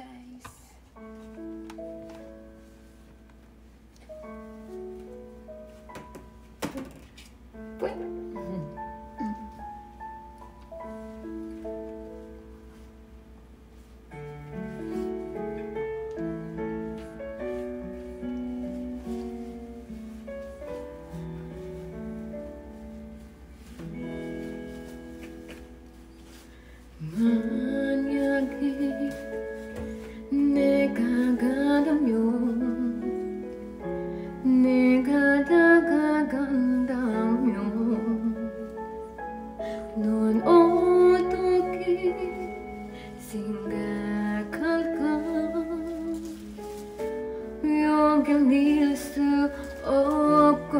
guys. Boop. 너를 수 없고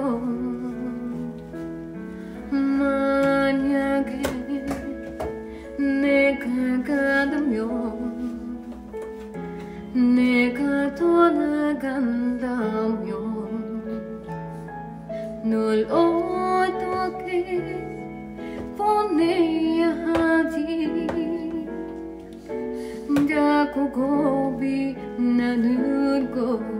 만약에 내가 가다면 내가 떠나간다면 널 어떻게 보내야 하지? 자꾸 고비 나누고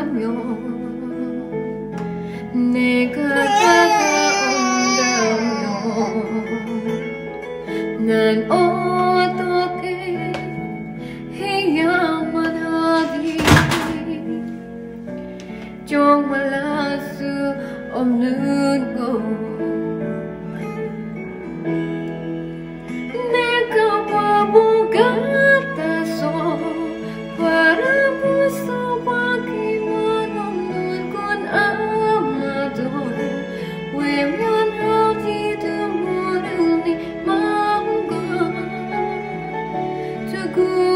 사랑하며 내가 다가온다면 난 어떻게 해야만 하기 정말 알 수 없는 것 lagu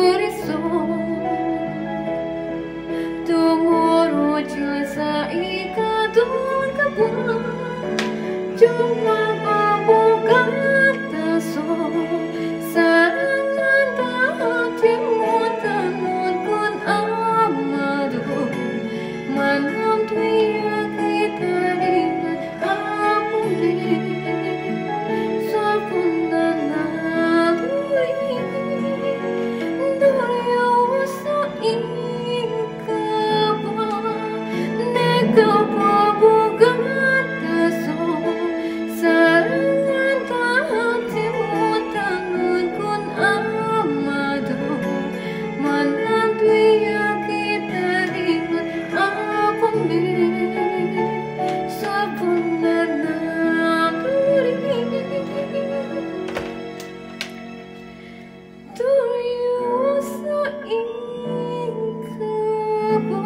up